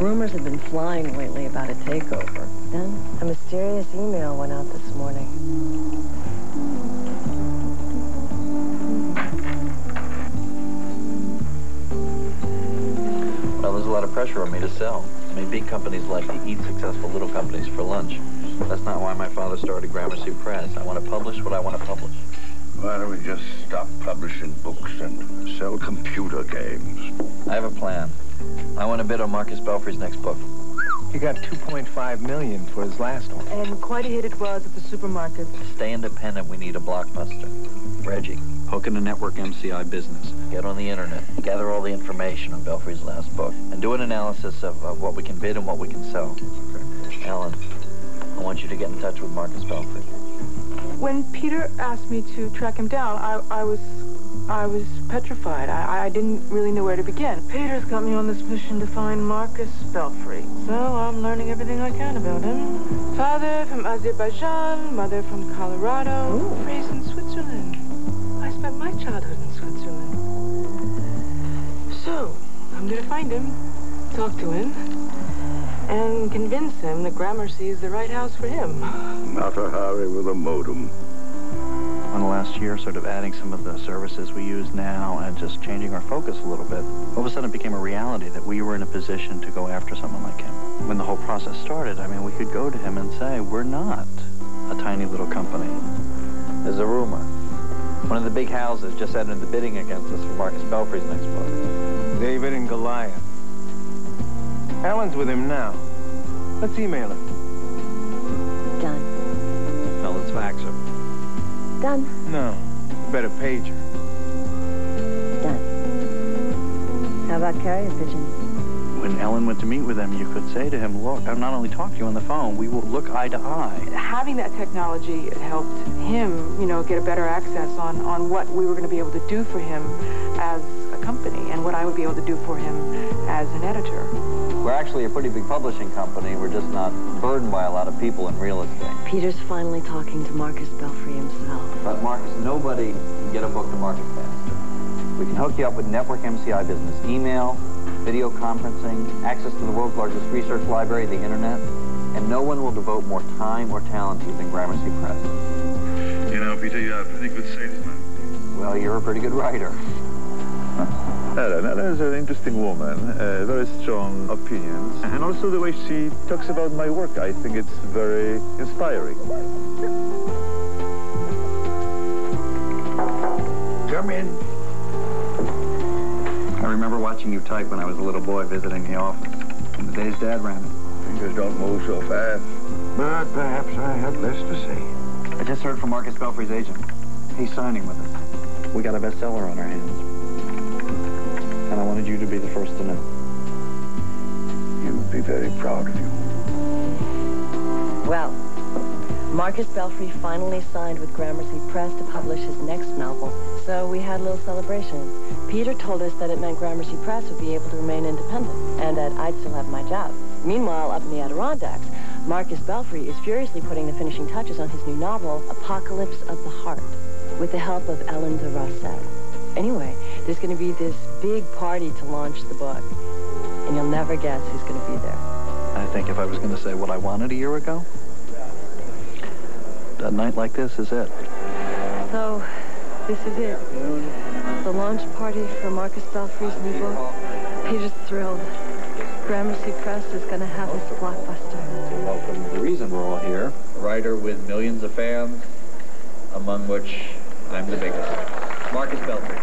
Rumors have been flying lately about a takeover. Then, a mysterious email went out this morning. Well, there's a lot of pressure on me to sell. I mean, big companies like to eat successful little companies for lunch. That's not why my father started Gramercy Press. I want to publish what I want to publish. Why don't we just stop publishing books and sell computer games? I have a plan. I want to bid on Marcus Belfry's next book. He got 2.5 million for his last one. And quite a hit it was at the supermarket. To stay independent, we need a blockbuster. Reggie, Hook in a network MCI business. get on the internet, gather all the information on Belfry's last book, and do an analysis of uh, what we can bid and what we can sell. Ellen, I want you to get in touch with Marcus Belfry. When Peter asked me to track him down, I, I was I was petrified. I, I didn't really know where to begin. Peter's got me on this mission to find Marcus Belfry. So I'm learning everything I can about him. Father from Azerbaijan, mother from Colorado, raised in Switzerland. I spent my childhood in Switzerland. So, I'm gonna find him, talk to him, and convince him that Gramercy is the right house for him. Not a hurry with a modem. On the last year, sort of adding some of the services we use now and just changing our focus a little bit, all of a sudden it became a reality that we were in a position to go after someone like him. When the whole process started, I mean, we could go to him and say, we're not a tiny little company. There's a rumor. One of the big houses just entered the bidding against us for Marcus Belfry's next book. David and Goliath. Ellen's with him now. Let's email him. Done. No, let's fax him. Done. No, better page her. Done. How about carrier pigeons? When Ellen went to meet with him, you could say to him, look, I'm not only talking to you on the phone, we will look eye to eye. having that technology helped him, you know, get a better access on, on what we were going to be able to do for him as a company and what I would be able to do for him as an editor. We're actually a pretty big publishing company. We're just not burdened by a lot of people in real estate. Peter's finally talking to Marcus Belfry himself. But Marcus, nobody can get a book to market faster. We can hook you up with network MCI business, email, video conferencing, access to the world's largest research library, the internet, and no one will devote more time or talent to you than Gramercy Press. You know, Peter, you're a pretty good salesman. Well, you're a pretty good writer. Ellen, Ellen is an interesting woman, uh, very strong opinions, and also the way she talks about my work, I think it's very inspiring. Come in. I remember watching you type when I was a little boy visiting the office. In the days Dad ran it. Fingers don't move so fast. But perhaps I have less to say. I just heard from Marcus Belfry's agent. He's signing with us. We got a bestseller on our hands. And I wanted you to be the first to know. He would be very proud of you. Well, Marcus Belfry finally signed with Gramercy Press to publish his next novel, so we had a little celebration. Peter told us that it meant Gramercy Press would be able to remain independent, and that I'd still have my job. Meanwhile, up in the Adirondacks, Marcus Belfry is furiously putting the finishing touches on his new novel, Apocalypse of the Heart, with the help of Ellen de Rosset. Anyway, there's going to be this big party to launch the book, and you'll never guess who's going to be there. I think if I was going to say what I wanted a year ago, a night like this is it. So, this is it. The launch party for Marcus Belfry's new book. Peter's thrilled. Gramercy Press is going to have this blockbuster. Welcome the reason we're all here, a writer with millions of fans, among which I'm the biggest. Marcus Belfry.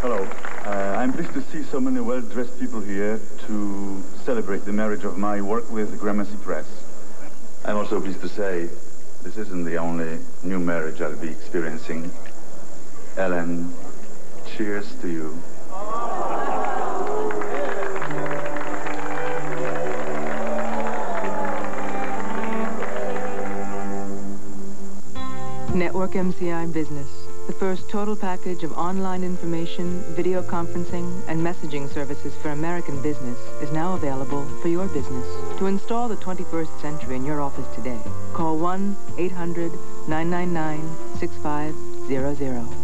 Hello. Uh, I'm pleased to see so many well-dressed people here to celebrate the marriage of my work with Gramercy Press. I'm also pleased to say this isn't the only new marriage I'll be experiencing. Ellen, cheers to you. Network MCI Business, the first total package of online information, video conferencing, and messaging services for American business, is now available for your business. To install the 21st century in your office today, call 1-800-999-6500.